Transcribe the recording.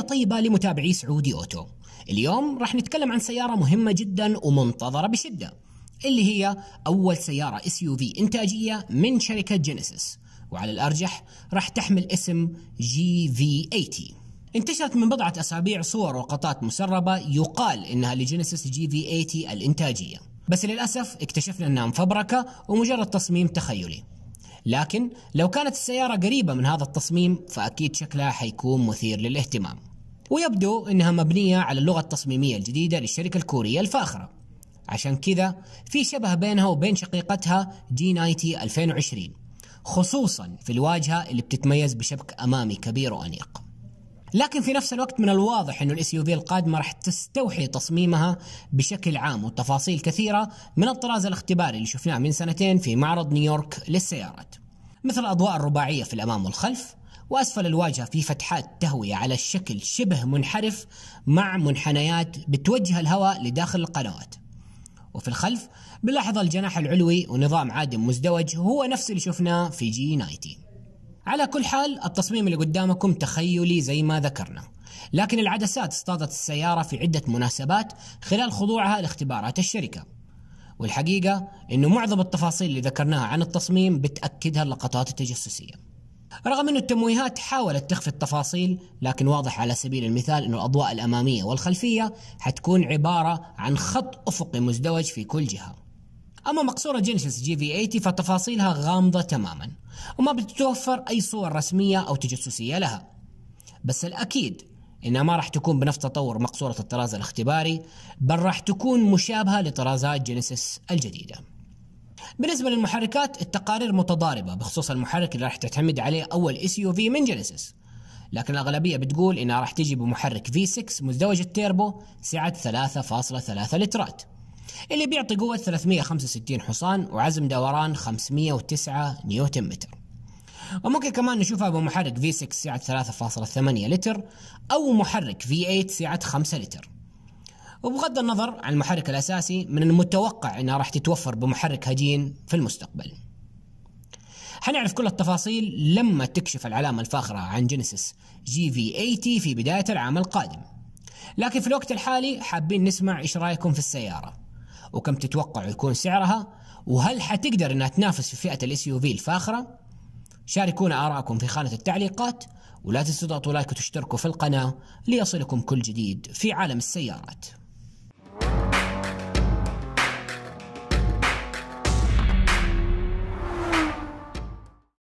طيبة لمتابعي سعودي أوتو. اليوم راح نتكلم عن سيارة مهمة جدا ومنتظرة بشدة اللي هي أول سيارة SUV إنتاجية من شركة جينيسيس وعلى الأرجح راح تحمل اسم GV 80 انتشرت من بضعة أسابيع صور ولقطات مسربة يقال إنها لجينيسيس GV 80 الإنتاجية. بس للأسف اكتشفنا أنها مفبركة ومجرد تصميم تخيلي. لكن لو كانت السيارة قريبة من هذا التصميم فأكيد شكلها حيكون مثير للاهتمام. ويبدو أنها مبنية على اللغة التصميمية الجديدة للشركة الكورية الفاخرة. عشان كذا في شبه بينها وبين شقيقتها G 90 2020 خصوصا في الواجهة اللي بتتميز بشبك أمامي كبير وأنيق. لكن في نفس الوقت من الواضح إنه ال SUV القادمة راح تستوحي تصميمها بشكل عام وتفاصيل كثيرة من الطراز الاختباري اللي شفناه من سنتين في معرض نيويورك للسيارات. مثل الأضواء الرباعية في الأمام والخلف، وأسفل الواجهة في فتحات تهوية على الشكل شبه منحرف مع منحنيات بتوجه الهواء لداخل القنوات. وفي الخلف بنلاحظ الجناح العلوي ونظام عادم مزدوج هو نفس اللي شفناه في جي 90. على كل حال التصميم اللي قدامكم تخيلي زي ما ذكرنا. لكن العدسات اصطادت السيارة في عدة مناسبات خلال خضوعها لاختبارات الشركة. والحقيقة إنه معظم التفاصيل اللي ذكرناها عن التصميم بتأكدها اللقطات التجسسية. رغم إنه التمويهات حاولت تخفي التفاصيل لكن واضح على سبيل المثال إنه الأضواء الأمامية والخلفية حتكون عبارة عن خط افقي مزدوج في كل جهة. أما مقصورة جينيسيس GV 80 فتفاصيلها غامضة تماما. وما بتتوفر أي صور رسمية أو تجسسية لها. بس الأكيد إنها ما راح تكون بنفس تطور مقصورة الطراز الاختباري بل راح تكون مشابهة لطرازات جينيسيس الجديدة. بالنسبة للمحركات التقارير متضاربة بخصوص المحرك اللي راح تعتمد عليه أول SUV من جينيسيس. لكن الأغلبية بتقول إنها راح تجي بمحرك V6 مزدوج التيربو سعة 3.3 لترات. اللي بيعطي قوة 365 حصان وعزم دوران 509 نيوتن متر. وممكن كمان نشوفها بمحرك V6 سعة 3.8 لتر أو محرك V8 سعة 5 لتر. وبغض النظر عن المحرك الأساسي من المتوقع أنها راح تتوفر بمحرك هجين في المستقبل. حنعرف كل التفاصيل لما تكشف العلامة الفاخرة عن جينيسيس GV 80 في بداية العام القادم. لكن في الوقت الحالي حابين نسمع إيش رأيكم في السيارة؟ وكم تتوقعوا يكون سعرها وهل حتقدر إنها تنافس في فئة ال SUV الفاخرة؟ شاركونا آراءكم في خانة التعليقات ولا تنسوا تضغطوا لايك وتشتركوا في القناة ليصلكم كل جديد في عالم السيارات.